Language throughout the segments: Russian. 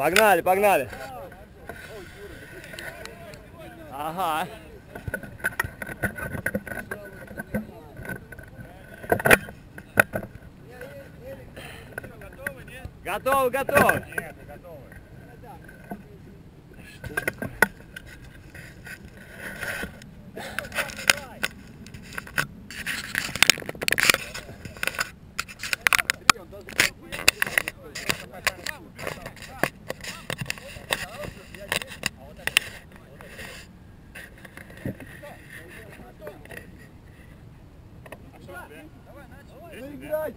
Погнали, погнали. Ага. Готовы, готовы. Нет, мы готовы.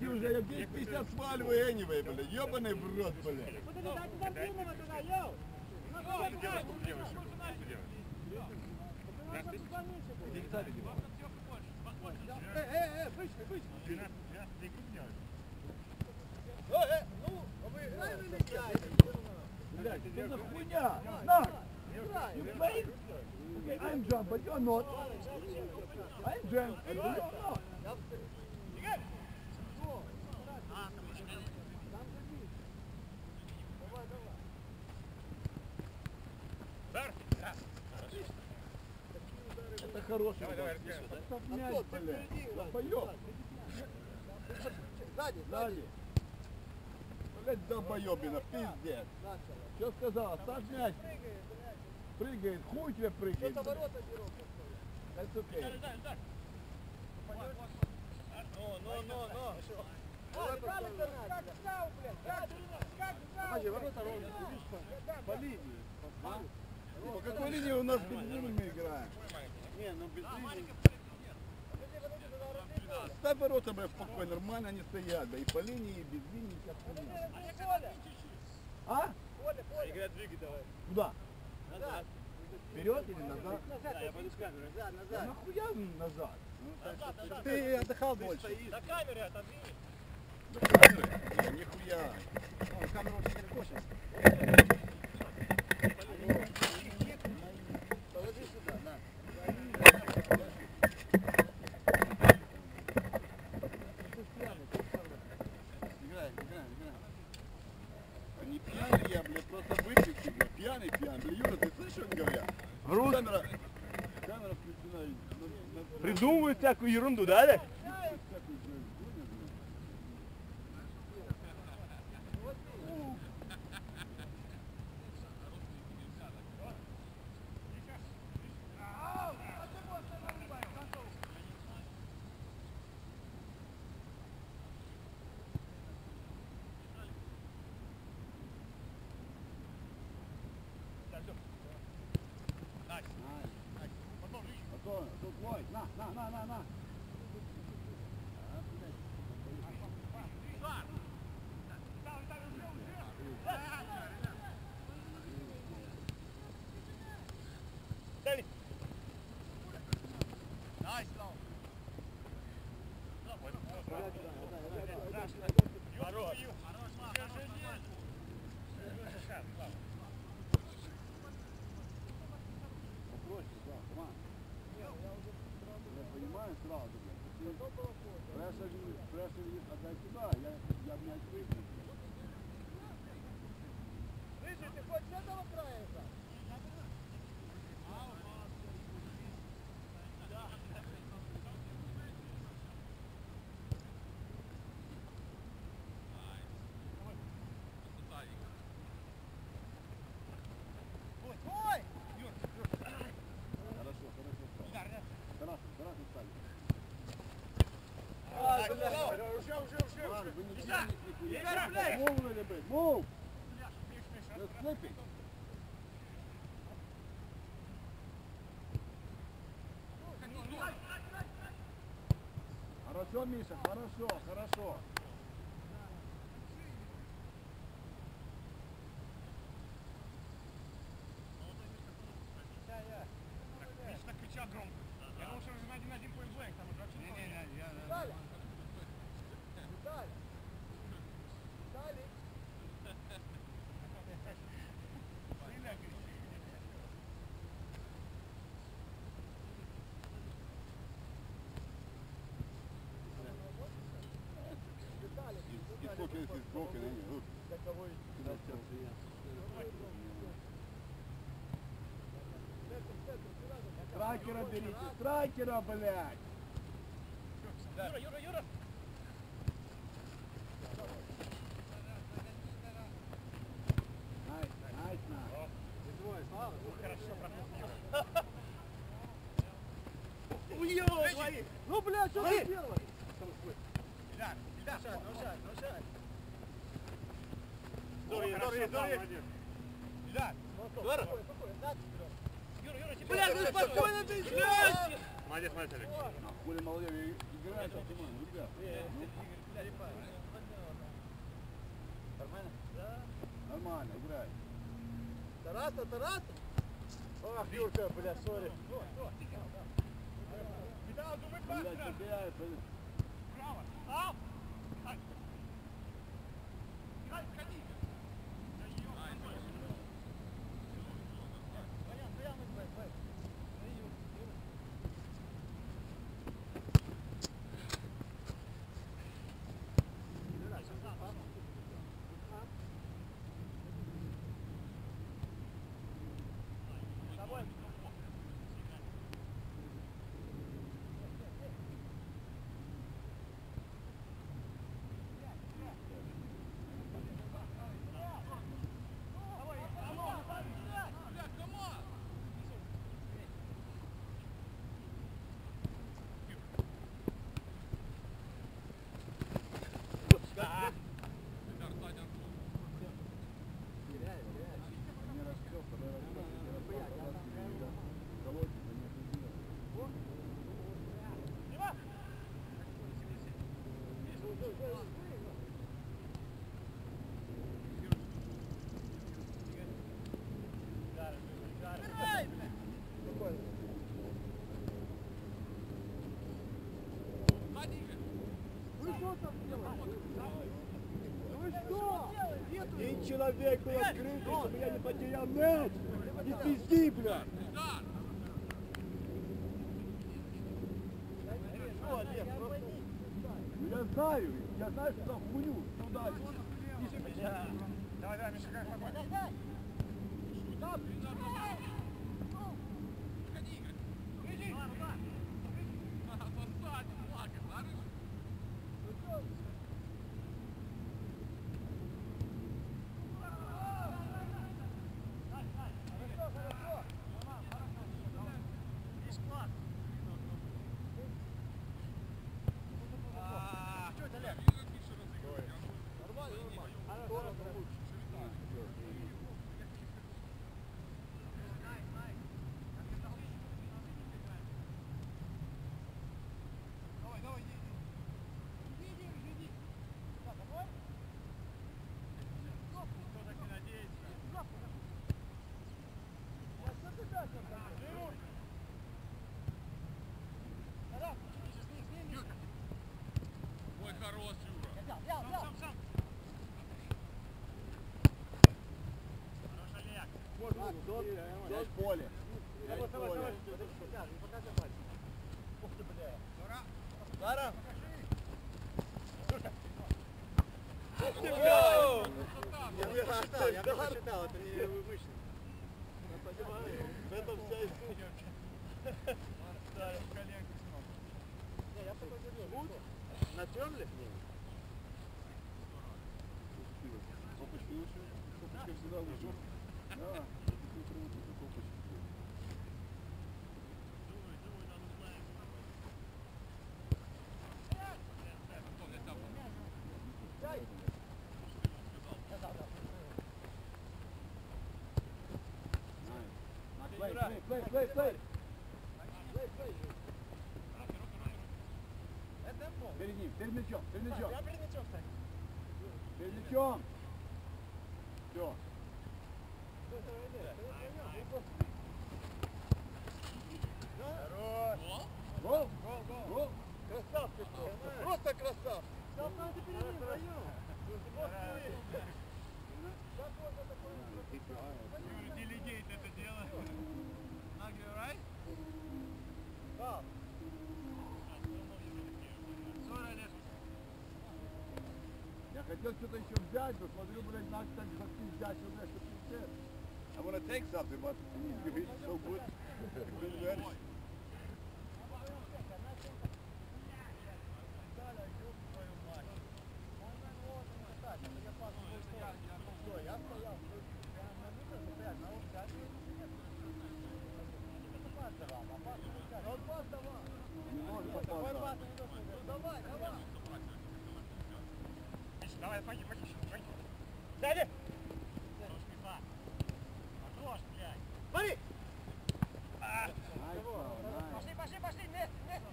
Ну играйте уже, я здесь 50 сваливаю anyway, бля. Ёбаный в рот, бля. Что ты делаешь? Что делаешь? Что делаешь? Э, э, вышли, вышли. 12 12 игру делаешь? Блядь, что за хуйня? На! You play? Okay, I'm drunk, but you're not. I'm drunk, but you're not. Это хороший. Давай, давай, разберемся. Поставь мяч, блядь. Долбоёб. Сзади, сзади. Блядь, долбоёбина, пиздец. Что сказал? Ставь мяч. Прыгает, хуй тебе прыгает. блядь. That's okay. Смотри, ворота ровно, видишь, по, по линии. А? По какой линии у нас без линии мы играем? Не, ну без линии. Ставь ворота, бля, спокойно, нормально они стоят, да, и по линии, и без линии, как А? Игра двигай давай. Куда? Назад. Вперед или назад? Да, я пойду с камерой. Назад, Да нахуя назад? Назад, назад. Ты отдыхал больше. На камере отодвинь. Да камеры? Не, Нихуя. О, камера очень далеко сейчас. yorum, dudale. Готово. Тут мой. На, на, на, Ты Прессер, прессер отдай сюда, я, надо, вы не кликуете. Move a little bit, move. Just flip it. Хорошо, Миша, хорошо, хорошо. Сейчас я? Центр, центр, сюда же. Striker а берите, striker а, блядь! Юра, Юра, Юра! Nice, nice, nice. Хорошо пропустил. Уё, твои! Ну, блядь, что ты делаешь? Ильдар, Ильдар. Нарушай, нарушай, нарушай. Вперед. Юра, Юра, тебе. Блядь, ну спокойно ты, блядь! Молодец, молодец, Олег. А хули молодые играют, а Тимон, ребят. Нормально? Да. Нормально, играй. Тараса, Тараса! Ах, Юрка, бля, сори. Видал, думай, пас, Ильдар. забирай, блядь. Право. Ап. Ай. Ай, ходи. Да ё-моё. Стоян, стоян, давай, давай. Не рассел, когда рассел, не рассел, когда рассел. Колодец, да нет, не делай. Вы что там делаете? Вы что? Один человек был открыт, чтобы я не потерял мяч. Не пизди, блядь. Я знаю, я знаю, что за хуйню. Что дальше? Давай, давай, Миша, как спокойно. Ой, хорош, Юра. Сам, сам, сам. Хорош, Олег. Здесь поле. Здесь давай, поле. покажи, не покажи пальцем. Ух ты, бля. Я не посчитал, я не посчитал, это не вымышленно. В этом вся история. Да, я в коленку снял. Не, я только говорю. Натерли? Копочки лучше. Копочка всегда лучше. Да. Play, play, play, play, play. Это Перед ним, перед мячом, перед мячом, Я перед мячом, кстати. перед мячом. Все. Хорош. Гол, Гол, гол. гол. Красавчик просто. Просто красавчик. Сейчас надо перед ним, такое Юра, делегейт это дело. Nagel, right? Да. Sorry, Олег. Я хотел что-то еще взять, но смотрю, блядь, надо так взять, что, блядь, что пиздец. I want to take something, but it's so good. Couldn't manage. Я стоял, я на микро стоял, на он взять. Пас давал, а пас не взять. Он пас давал. Не может Давай попасть. пас не должен. Ну давай, давай. Давай, пойди, пойди, пойди. Сзади. Хорош, блядь. Смотри. Nice, foul, nice. Пошли, пошли, пошли, вместе, вместе.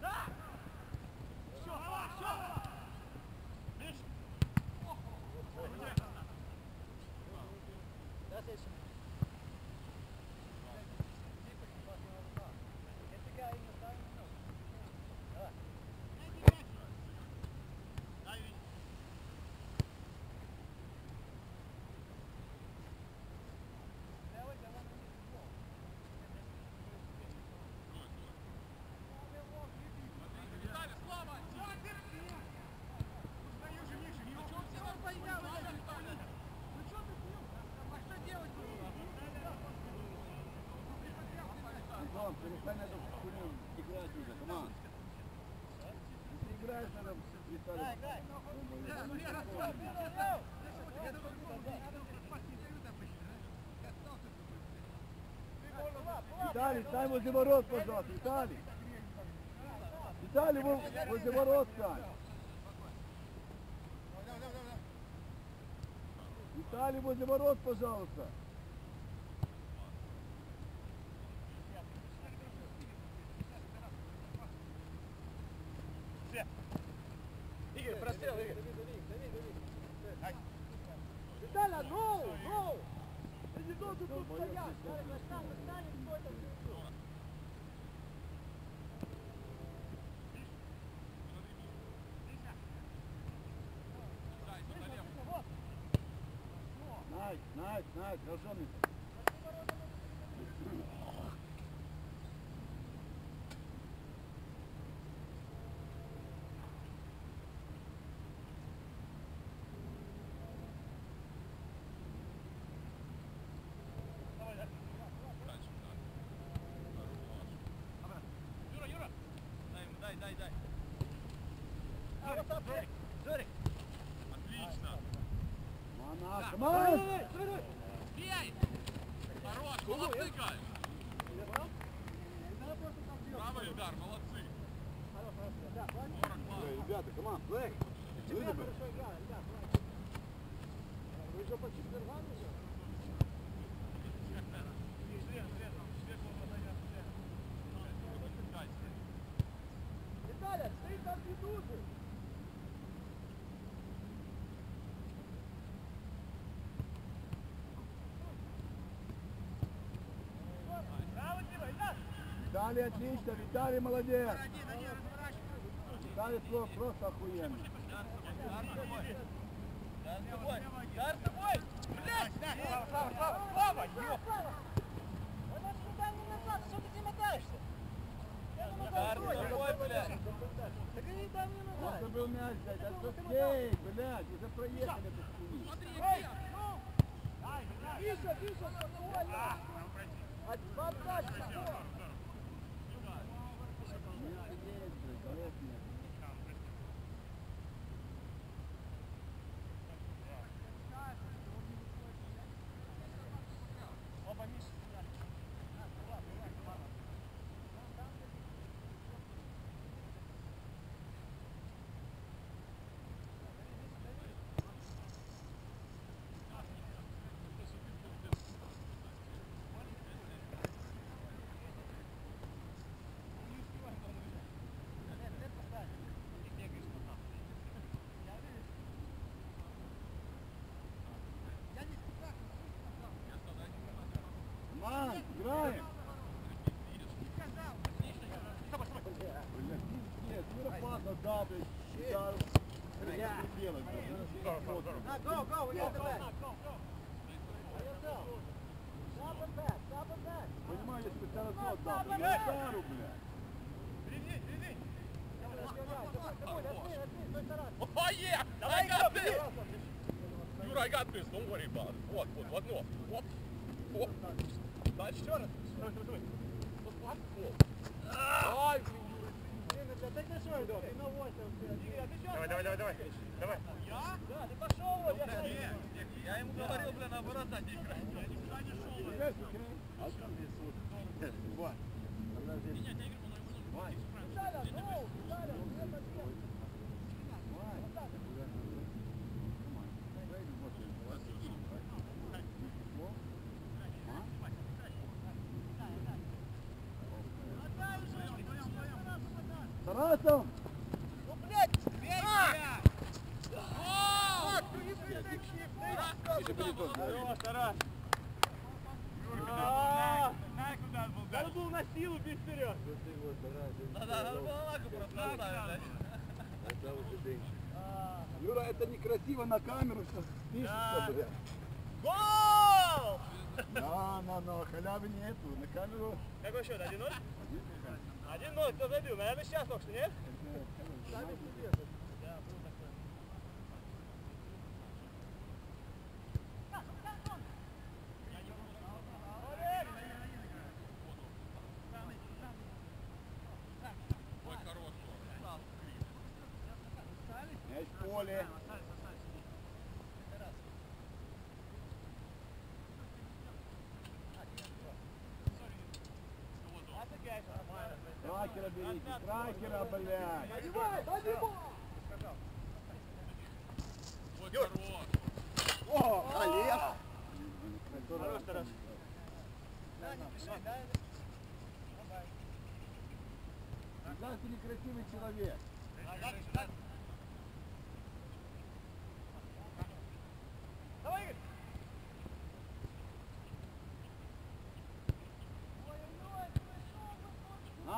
Да! Все, все. Видишь? Да, следующий. Нифига, именно ставим. Давай. Дай, Вить. Давай, давай, Виталий, Слава! Устаю же, Миша, не учём все вам пойдем, Ну что ты пьёшь? А что делать будем? Антон, перестань эту хуйню играть уже, команд. Если играешь, надо Играй, играй. Да, ну я go. Я голову надо спать не дают обычно, да? Катался тут. Виталий, стань возле ворот, пожалуйста, Виталий. Виталий, во- возле ворот стань. Виталий, возле ворот, пожалуйста. Виталя, ну, ну! Ты не должен тут стоять. Виталя, встань, встань, и стой там внизу. Nice, nice, nice, хорошо, Дай дай. А, вот так, Жорик, Жорик. Отлично. Мана, команд! Бей! Хорош, молодцы, Кай! Правый удар, молодцы. Ребята, команд, молодцы. Вы что, почти нормально же? Виталя, ты там ведут. Браво, Дима, идёшь? Виталий отлично, Виталий молодец. Виталий про- просто охуенный. Дар с тобой! Дар с тобой! Блядь! Слава, Слава, Слава! Слава! Ёп! Она туда не назад, что ты не мотаешься? Дар с тобой, блядь! Так они там не назад! Просто был мяч, блядь, отпускай, блядь, уже проехали эту хуйню. Смотри, Эй, где? ну! Миша, Миша, спокойно! Играем! Нет, Миропада, да, блядь, удар. Блядь, делать, блядь. Go, go, we got the back. Понимаю, если бы тебя назвал, да, блядь, удару, блядь. Ремень, ремень. Oh yeah! I got this! Dude, I got this, don't worry about it. Вот, вот, в одно. Вот, вот. Дальше. Еще раз. Стой, стой, стой. Вот, вот. Ай, а что? Давай, давай, давай, давай. Давай. Я? Да, ты пошел, вот, я я ему говорил, бля, наоборот, дать играть. Я никуда не шел. Вот. Подожди. Вань. Виталя, ну, Виталя, вот это дело. Тарасов! Ну, блядь, бей, блядь! Хорош, Тарас. А, Надо было на силу бить вперед. Да, да, надо было лаку просто оставить, Юра, это некрасиво на камеру сейчас пишется, блядь. Гол! Да, на, на халявы нету, на камеру. Какой счет? 1-0? 1-0, кто забил? Наверное, сейчас только что, нет? Да, был такой. Мяч в поле. Отыгай, Тракера берите, тракера, блядь. Поднимай, поднимай! Вот хорош. О, Олег! Хорош, Тарас. Да, не пиши, да? Да, ты некрасивый человек. Давай, Игорь! На, на, кабек, слышь. Пошел. 42, вторая. Хорош! Браво!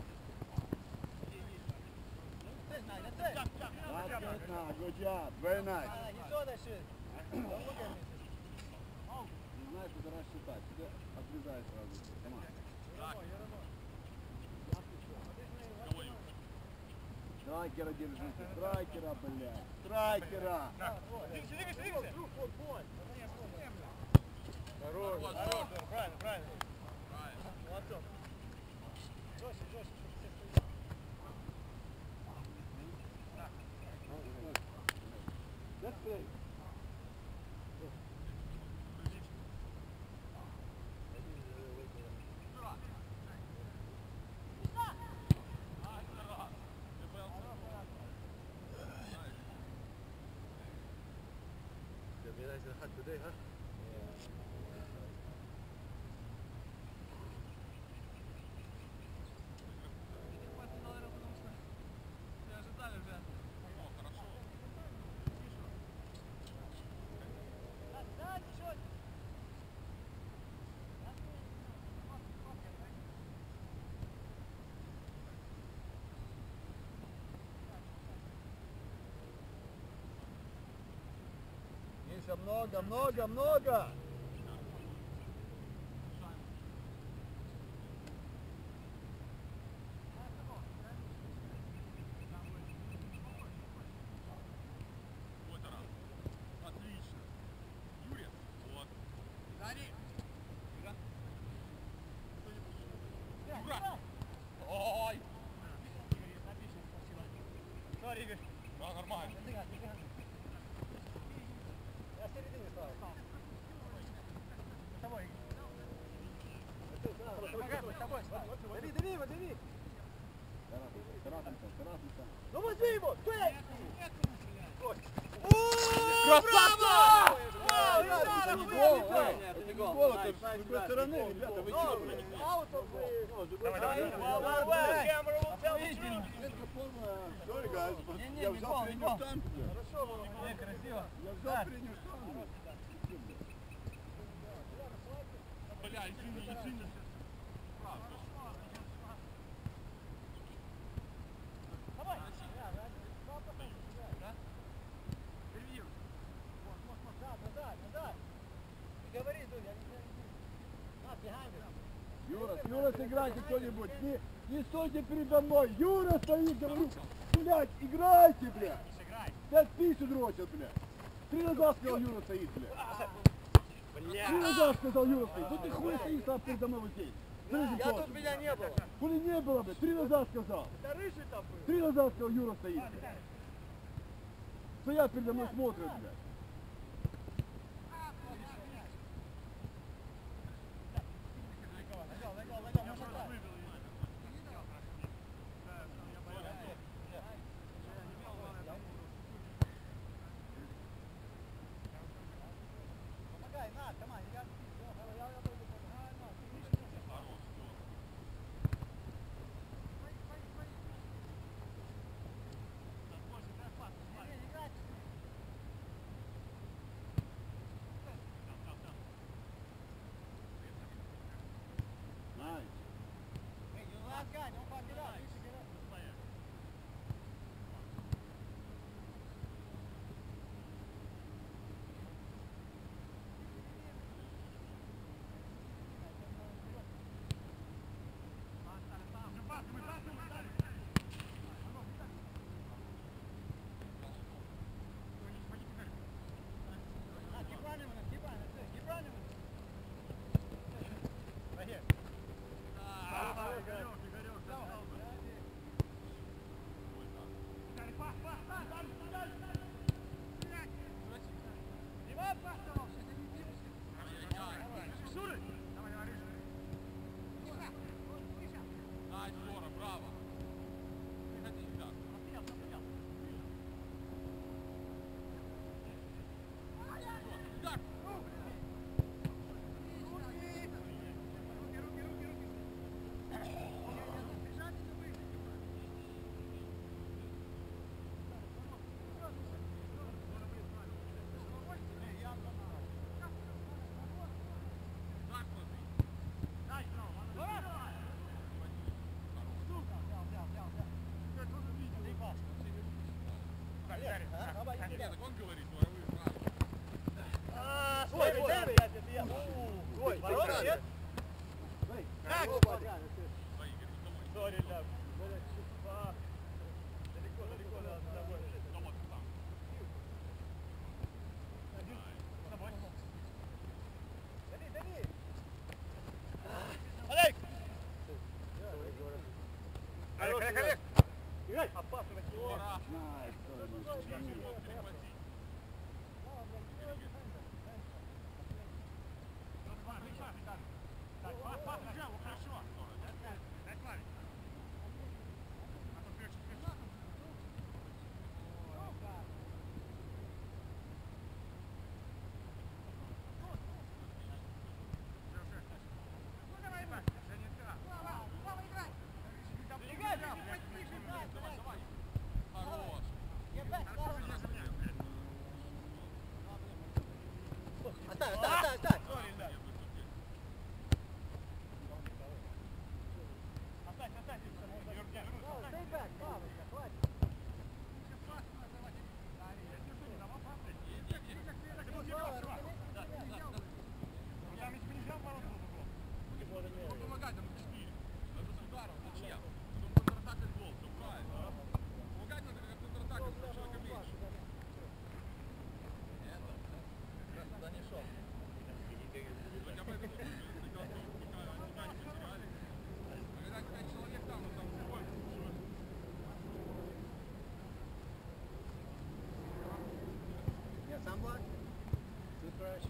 Job, very nice. Не знаешь, куда рассчитать, тебе отрезай сразу. Юра? Страйкера держите, страйкера, блядь, страйкера. Двигайся, двигайся, двигайся. Хорош. Хорош, правильно. Правильно. Молодцом. Жестче, жестче. That's great. Да, Миша, много, много, много. Ой. Игорь. Да, нормально. Я в середине стал. С тобой. Помогай, с тобой. Дави, дави его, дави. Царапнуто, царапнуто. Ну возьми его! Ты! Браво! Это не гол, это не гол, это с другой стороны, ребята, вы чего? Sorry, guys, but я не взял переднюю штангу, бля. Не, красиво. Я взял переднюю штангу. Бля, извини, извини. Говори, Дуня, я не знаю. На, бегай. Юра, сыграйте кто-нибудь. Не, не стойте передо мной. Юра стоит, говорю. Блядь, играйте, блядь. Пять писем дрочат, блядь. Три назад сказал Юра стоит, блядь. Три назад сказал Юра стоит. Ну ты хуй стоишь там передо мной вот здесь. Смотрите, Я тут меня не было. Хули не было, блядь. Три назад сказал. Да рыжий там был. Три назад сказал Юра стоит, блядь. Стоят передо мной смотрят, блядь. Олег, Олег, Олег! Играй! Опасно, Жора, Nice. вот, перехвати. Хорош. Оставь, оставь, оставь, оставь! Stay back, Павлович, хватит. Он помогает нам четыре. Это с ударом, зачем? Потом контратакать гол, все правильно. Помогать надо, как контратака, чтобы человека меньше. Да не шел. Так об этом и говорю, если как бы, пока они мяч потеряли. А когда пять человек там, ну там другой, что Я сам благ. Ты проще.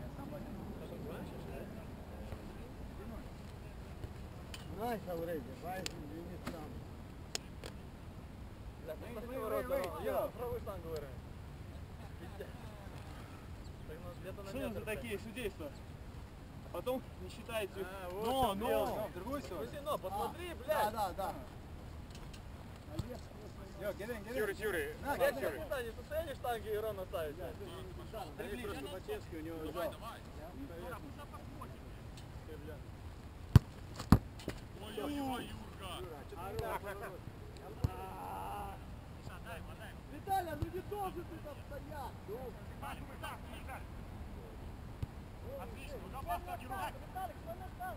Я сам благ. Nice, Aurelio. Vai, Денис сам. Я правую штангу вырываю. Так у нас где-то на Что там за метр такие судейства? А потом не считаете. А, вот но, в но. В другую сторону? Кузино, посмотри, Да, блядь. да, да. Йо, Герен, Герен. Юрий, Юрий. На, Я Герен. никогда не состоянии штанги и рано ставить. блядь. Они просто Батевский, у него Давай, давай. Ой, Ой-ой-ой, Юрка. Виталя, ну не должен ты там стоять. Ну. Отлично, ну давай, Виталик, что на стал?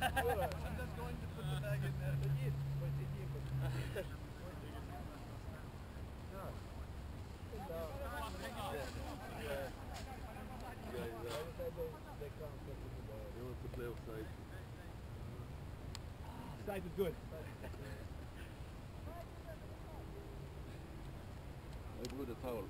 I'm just going to put the bag in there. Again, but again, but they the want to play offside? Side is good. I blew the towel.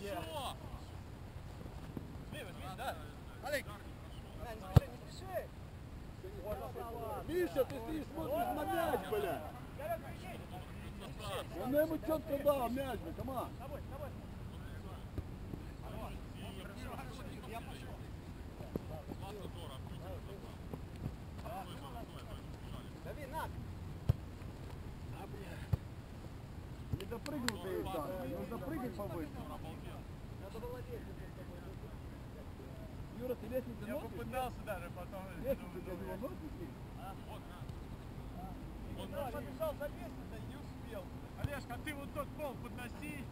Хорошо. Олег, не спеши, не спеши. Миша, ты смотришь на мяч, бля. Он ему четко дал мяч, бля, команд. Дави, на. Не допрыгнул ты. Нужно прыгать повыше. Надо было лестницу. Юра, ты лестницу Я попытался даже потом. Лестницу для него носишь? Он побежал за лестницей и не успел. Олежка, а ты вот тот пол подноси.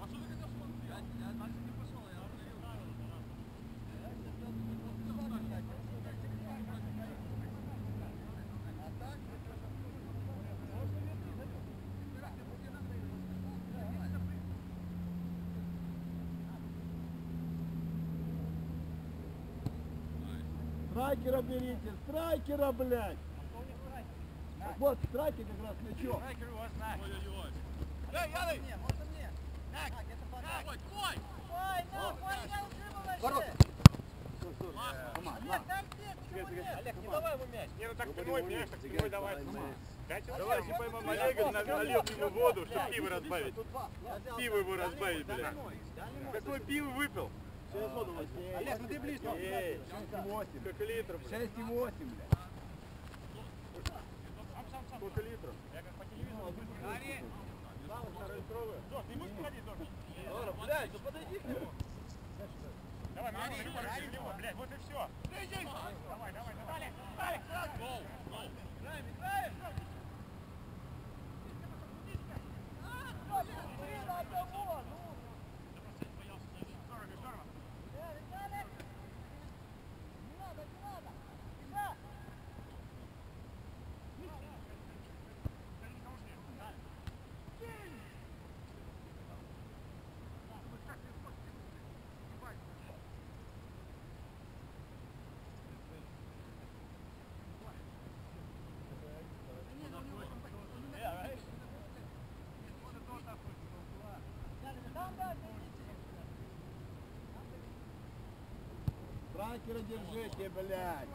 А что ты хотел смотреть? Я, я дальше не пошел, я остановился. Страйкера берите, страйкера, блядь. Вот страйкер как раз мячом. Ой-ой-ой. Эй, Яны! Мне, можно мне? Так, это подарок. Ой, твой! Ой, ну, ой, я уже на. Чего нет. Олег, не давай ему мяч. Не, ну так прямой мяч, так прямой давай. Давайте поймем Олега, на- нальем ему воду, чтобы пиво разбавить. Пиво его разбавить, бля. дальний мой. Какое пиво выпил? Олег, ну ты близко. Эй, 6,8. сколько литров? бля? 6,8, блядь. Сколько литров? Здорово, блядь, ну подойди к нему. Давай, Марина, блядь, вот и все. Давай, давай, давай. Гол, гол. Играем, играем. Блин, одного, ну. Э, Виталик. Не надо, не надо. Бежать. Снайпера держите, блядь.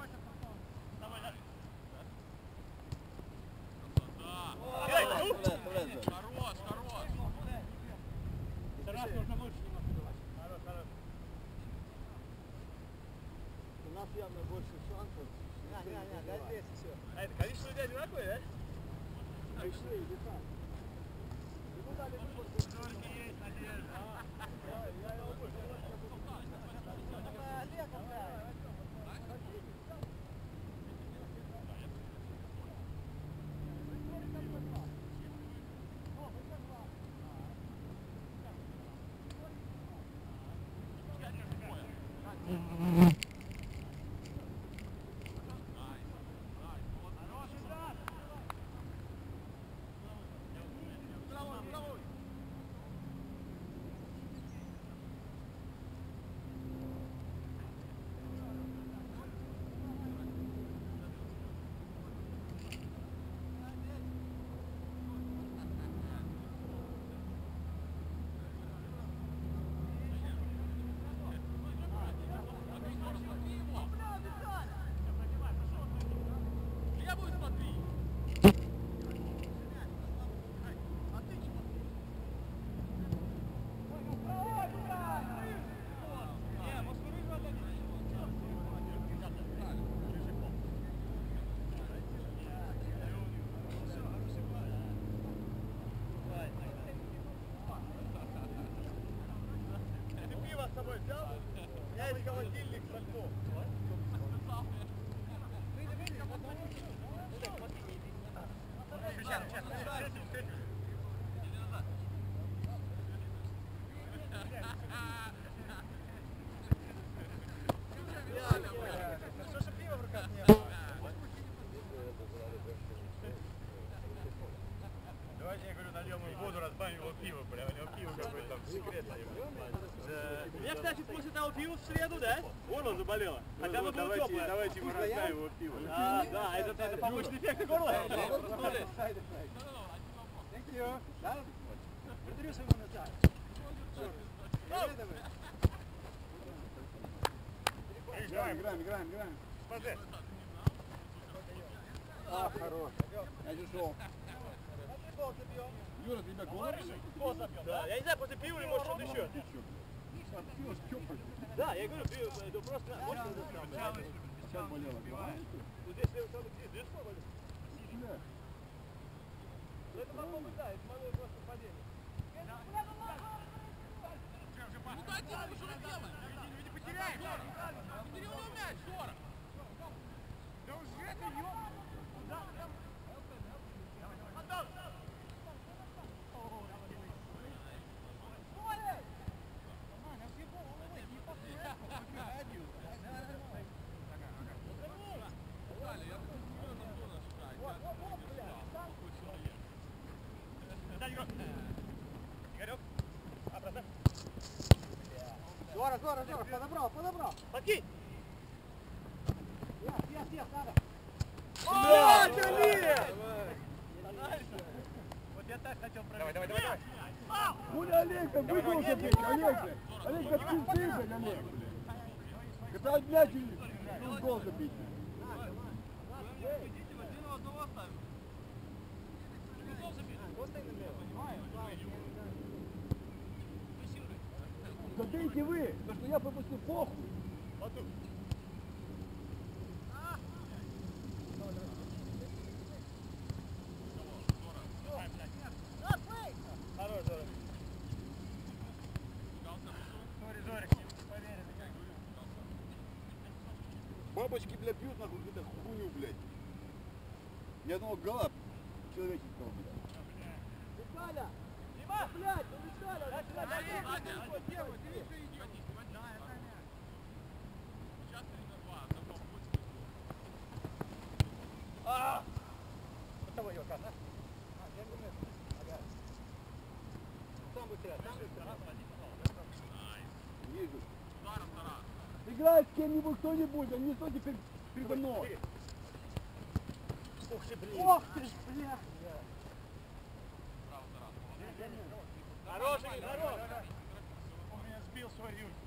Хорош, хорош. Тарас нужно лучше немного. У нас явно больше шансов. Не, не, не, дай здесь все. А это количество людей одинаковое, да? Пришли, иди сам. Ты пиво с собой взял? У меня есть холодильник со льдом. Сейчас, сейчас, сейчас. Что же пиво в руках не было? Давайте, я говорю, нальем ему воду, разбавим его пиво, бля, у него пиво какое-то там секретное. Я, кстати, после того пива в среду, да? Горло заболело. Хотя бы было теплое. давайте мы разбавим его пиво. А, да, это, это побочный эффект горла. Producer ему на так. Играем, играем, играем, играем. Смотри. А, хорош. Я держу. Юра, ты тебя гол Да, я не знаю, после пива или может что-то еще. Да, я говорю, пиво, это просто мощно доставлено. Сейчас болело. Вот здесь левый самый здесь, здесь поболит. Бля. Ну это могло быть, да, это могло просто падение. Ну дайте ему, что он делает? Не потеряй, Жора. Бери у него мяч, Жора. Да уже ты ёб... Жора, Жора, подобрал, подобрал. Подкинь! Яс, яс, яс, надо. Блядь, Олег! Вот я так хотел проверить. Давай, давай, давай. Хули Олег выгнулся, блядь, Олег. Олег как пинцы, блядь, Олег, блядь. Когда от мячи ну, гол забить. Забейте вы, потому что я пропустил похуй. Хорош, Жора. Сори, Жорик, поверь. Бабочки, бля, бьют нахуй какую-то хуйню, блядь. Ни одного гола человеческого, блядь. Виталя! Дима! Блядь, ну Виталя! Вадя, Вадя, делай, ты видишь, что идет? Да, это мяч. Сейчас 3 на 2, давно будет. А! Вот того его как, а? Там будет терять, там будет терять. Вижу. Ударом, Тарас. Играй с кем-нибудь кто-нибудь, а не стойте перед, передо мной. Ух ты, блин. Ох ты ж, бля! Хороший, хороший. Он меня сбил свою. Я,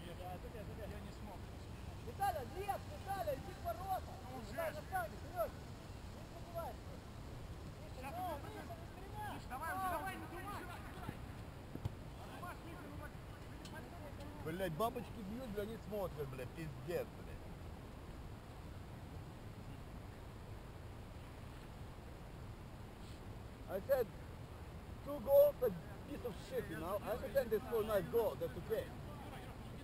Блять, бабочки бьют, блядь, они смотрят, блядь, пиздец, блядь. I said, two goals, a piece of shit, you know. I understand they score a nice goal, that's okay.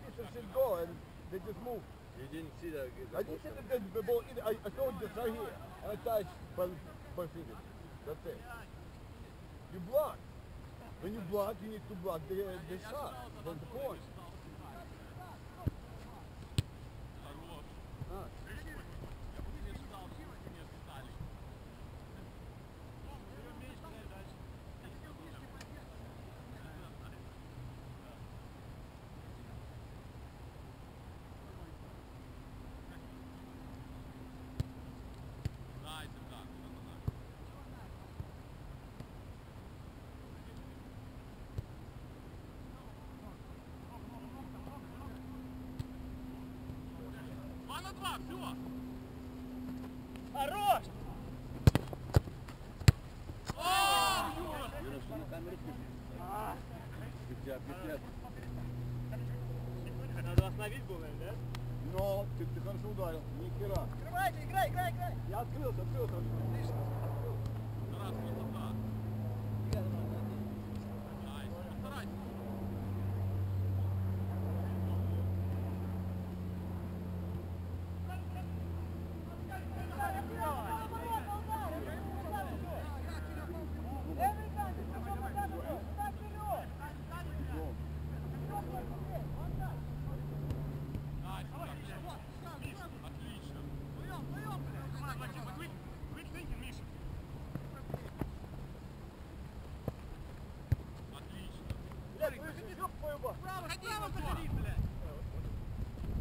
Piece of shit goal, and they just move. You didn't see the, I just said that the, the ball, I, I saw it just right here, and I touched by, by fingers. That's it. You block. When you block, you need to block the, the shot. That's the point. Два на два, все. Хорош! Надо остановить было, да? Но ты, ты хорошо ударил, ни хера. Открывайте, играй, играй, играй. Я открылся, открылся. Тарас, красота. Nice, постарайся. Nice, отлично. Отлично. Блядь, выходи, ёб твою мать. Право, право заходи, блядь.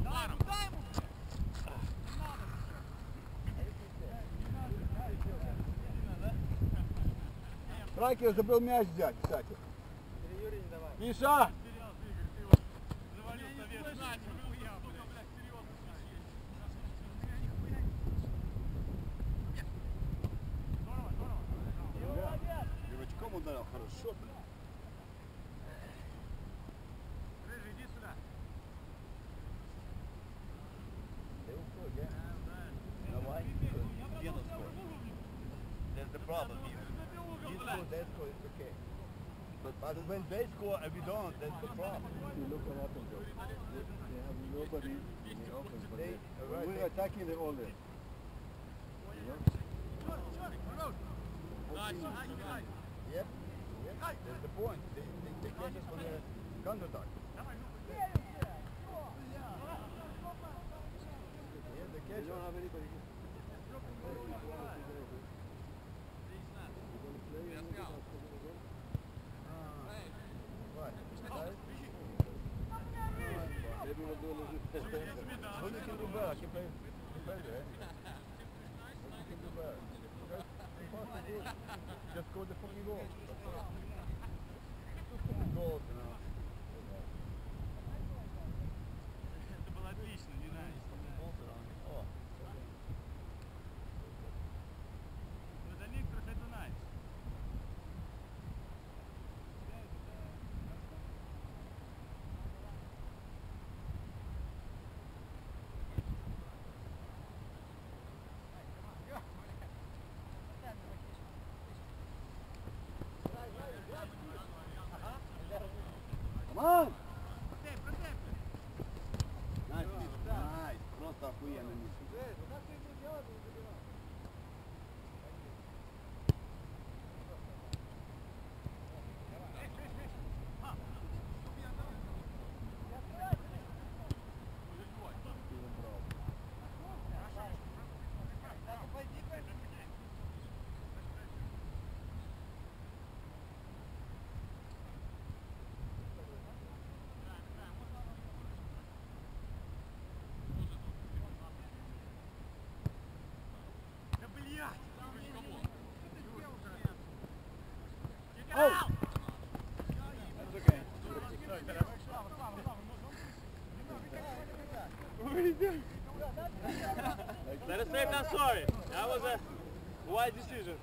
Даром. Дай ему, блядь. Striker забыл мяч взять, кстати. Миша! Блядь. Дурачком ударил, хорошо, блин. But when they score and we don't, that's the problem. You look at. They, have nobody in the. But they, they, right, we're attacking the all there. Yep. yep. That's the point. They, they, they catch us on the counter-attack. 们。Let us make that story. sorry. That was a wise decision.